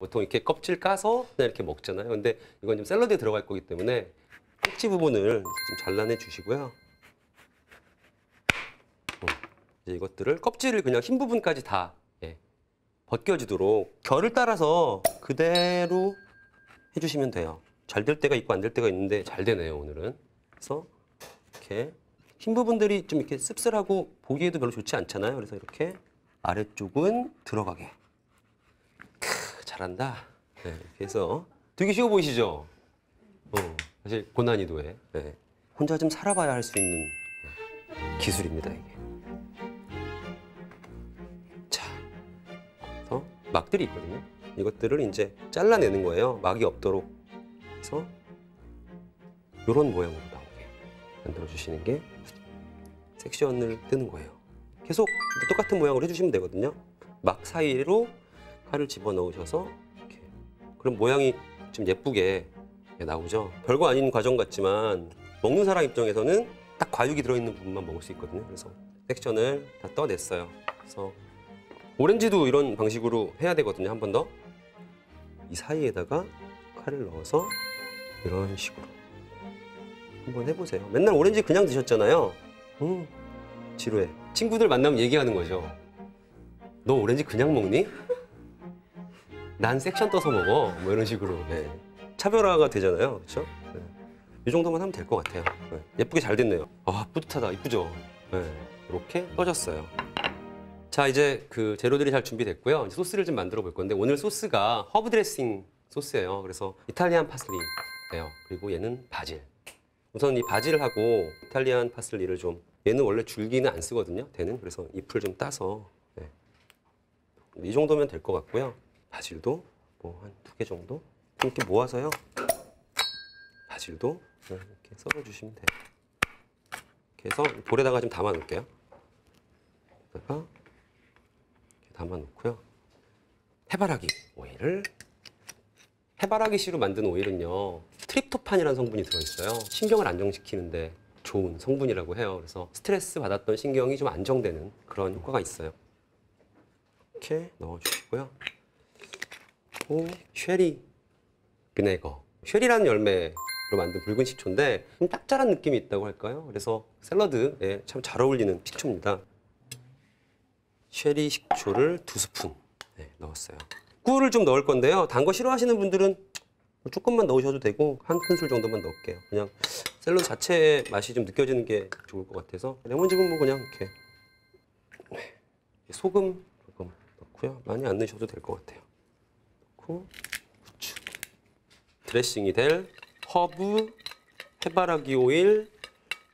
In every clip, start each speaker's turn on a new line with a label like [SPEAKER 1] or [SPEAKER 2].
[SPEAKER 1] 보통 이렇게 껍질 까서 이렇게 먹잖아요. 근데 이건 좀 샐러드에 들어갈 거기 때문에 꼭지 부분을 좀 잘라내 주시고요. 어, 이제 이것들을 껍질을 그냥 흰 부분까지 다 예, 벗겨지도록 결을 따라서 그대로 해주시면 돼요. 잘 될 때가 있고 안 될 때가 있는데 잘 되네요 오늘은. 그래서 이렇게 흰 부분들이 좀 이렇게 씁쓸하고 보기에도 별로 좋지 않잖아요. 그래서 이렇게 아래쪽은 들어가게. 크, 잘한다. 네, 해서 되게 쉬워 보이시죠? 어, 사실 고난이도에 네. 혼자 좀 살아봐야 할 수 있는 네, 기술입니다 이게. 자, 그래서 막들이 있거든요. 이것들을 이제 잘라내는 거예요. 막이 없도록. 그래서 이런 모양으로 나오게 만들어 주시는 게 섹션을 뜨는 거예요. 계속 똑같은 모양으로 해주시면 되거든요. 막 사이로 칼을 집어 넣으셔서 이렇게 그럼 모양이 좀 예쁘게 나오죠. 별거 아닌 과정 같지만 먹는 사람 입장에서는 딱 과육이 들어있는 부분만 먹을 수 있거든요. 그래서 섹션을 다 떠냈어요. 그래서 오렌지도 이런 방식으로 해야 되거든요. 한 번 더. 이 사이에다가 칼을 넣어서 이런 식으로 한번 해보세요. 맨날 오렌지 그냥 드셨잖아요. 음, 지루해. 친구들 만나면 얘기하는 거죠. 너 오렌지 그냥 먹니? 난 섹션 떠서 먹어. 뭐 이런 식으로. 네. 차별화가 되잖아요. 그렇죠? 네. 이 정도만 하면 될 것 같아요. 네. 예쁘게 잘 됐네요. 아, 뿌듯하다. 이쁘죠? 네. 이렇게 떠졌어요. 자, 이제 그 재료들이 잘 준비됐고요. 이제 소스를 좀 만들어 볼 건데 오늘 소스가 허브 드레싱 소스예요. 그래서 이탈리안 파슬리예요. 그리고 얘는 바질. 우선 이 바질하고 이탈리안 파슬리를 좀 얘는 원래 줄기는 안 쓰거든요. 대는 그래서 잎을 좀 따서 네. 이 정도면 될 것 같고요. 바질도 뭐 한 두 개 정도 이렇게 모아서요. 바질도 이렇게 썰어 주시면 돼요. 이렇게 해서 볼에다가 좀 담아 놓을게요. 이렇게 담아 놓고요. 해바라기 오일을 해바라기 씨로 만든 오일은요 트립토판이라는 성분이 들어 있어요 신경을 안정시키는데 좋은 성분이라고 해요 그래서 스트레스 받았던 신경이 좀 안정되는 그런 효과가 있어요 이렇게 넣어 주시고요 그리고 쉐리 vinegar 쉐리라는 열매로 만든 붉은 식초인데 좀 짭짤한 느낌이 있다고 할까요 그래서 샐러드에 참 잘 어울리는 식초입니다 쉐리 식초를 두 스푼 네, 넣었어요. 꿀을 좀 넣을 건데요. 단 거 싫어하시는 분들은 뭐 조금만 넣으셔도 되고 한 큰술 정도만 넣을게요. 그냥 샐러드 자체의 맛이 좀 느껴지는 게 좋을 것 같아서 레몬즙은 뭐 그냥 이렇게 네. 소금 조금 넣고요. 많이 안 넣으셔도 될 것 같아요. 넣고 후추 드레싱이 될 허브 해바라기 오일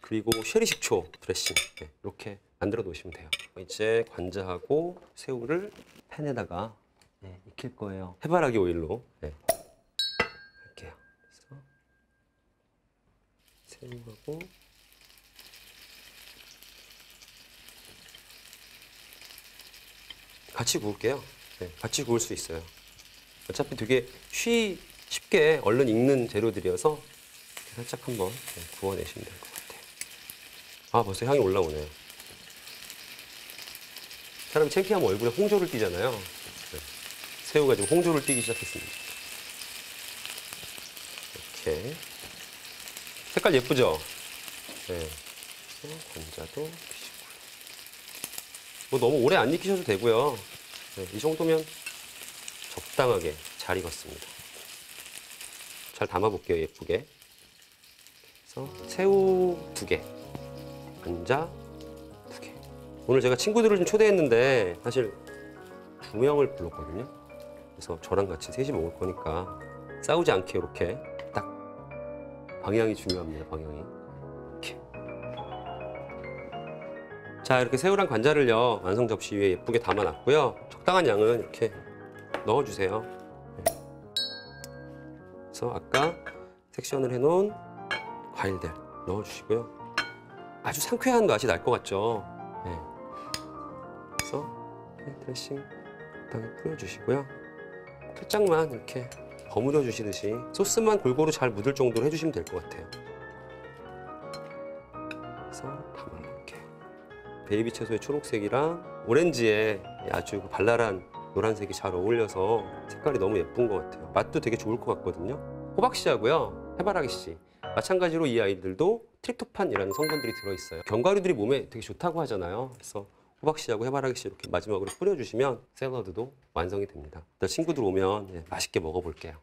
[SPEAKER 1] 그리고 쉐리 식초 드레싱 네, 이렇게 만들어 놓으시면 돼요. 이제 관자하고 새우를 팬에다가 네, 익힐 거예요. 해바라기 오일로 네, 할게요. 그래서 새우하고 같이 구울게요. 네, 같이 구울 수 있어요. 어차피 되게 쉬, 쉽게 얼른 익는 재료들이어서 살짝 한번 네, 구워내시면 될 것 같아요. 아 벌써 향이 올라오네요. 사람이 창피하면 얼굴에 홍조를 띠잖아요. 네. 새우가 지금 홍조를 띠기 시작했습니다. 이렇게 색깔 예쁘죠? 네. 관자도 드시고요. 뭐 너무 오래 안 익히셔도 되고요. 네, 이 정도면 적당하게 잘 익었습니다. 잘 담아볼게요, 예쁘게. 그래서 새우 두 개, 관자 두 개. 오늘 제가 친구들을 좀 초대했는데 사실 두 명을 불렀거든요. 그래서 저랑 같이 셋이 먹을 거니까 싸우지 않게 이렇게 딱 방향이 중요합니다. 방향이 이렇게. 자 이렇게 새우랑 관자를요 완성 접시 위에 예쁘게 담아놨고요. 적당한 양은 이렇게 넣어주세요. 네. 그래서 아까 섹션을 해놓은 과일들 넣어주시고요. 아주 상쾌한 맛이 날 것 같죠. 네. 그래서 드레싱 적당히 뿌려주시고요. 살짝만 이렇게 버무려 주시듯이 소스만 골고루 잘 묻을 정도로 해주시면 될 것 같아요. 그래서 담아 놓을게요. 베이비 채소의 초록색이랑 오렌지의 아주 발랄한 노란색이 잘 어울려서 색깔이 너무 예쁜 것 같아요. 맛도 되게 좋을 것 같거든요. 호박씨하고요, 해바라기씨. 마찬가지로 이 아이들도 트립토판이라는 성분들이 들어있어요. 견과류들이 몸에 되게 좋다고 하잖아요. 그래서 호박씨하고 해바라기씨 이렇게 마지막으로 뿌려주시면 샐러드도 완성이 됩니다. 친구들 오면 예, 맛있게 먹어볼게요.